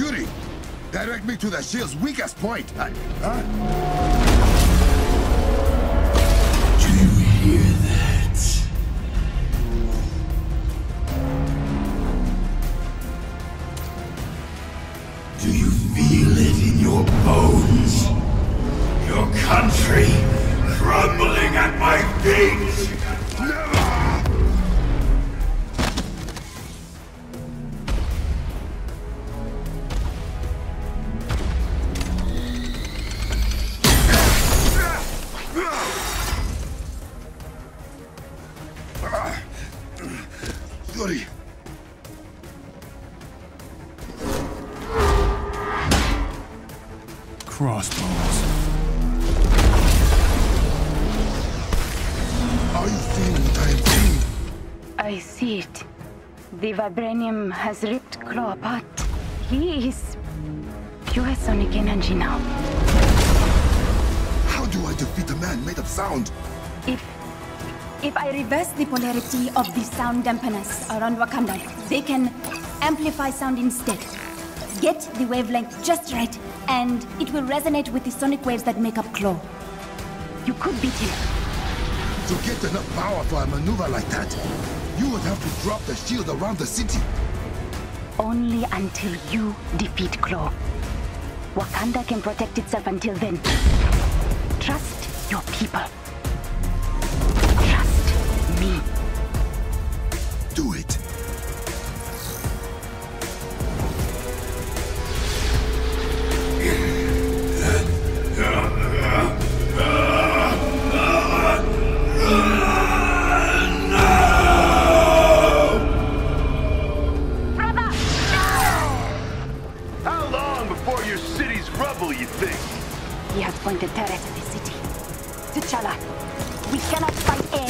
Judy, direct me to the shield's weakest point. Uh, huh? Do you hear that? Do you feel it in your bones? Your country crumbling at my feet? Never! Shuri, Crossbones. are you seeing what I am seeing? I see it. The vibranium has ripped Klaue apart. He is pure sonic energy now. How do I defeat a man made of sound? If If I reverse the polarity of the sound dampeners around Wakanda, they can amplify sound instead. Get the wavelength just right, and it will resonate with the sonic waves that make up Klaue. you could beat him, To get enough power for a maneuver like that, you would have to drop the shield around the city. only until you defeat Klaue. Wakanda can protect itself until then. Trust your people. You think? He has pointed turrets at the city. T'Challa, we cannot fight aim